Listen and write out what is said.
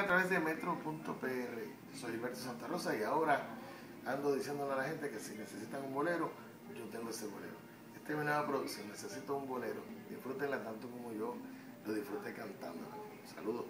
a través de metro.pr. Soy Gilberto Santa Rosa y ahora ando diciéndole a la gente que si necesitan un bolero, yo tengo ese bolero. Esta es mi nueva producción, necesito un bolero. Disfrútenla tanto como yo lo disfruté cantando. Saludos,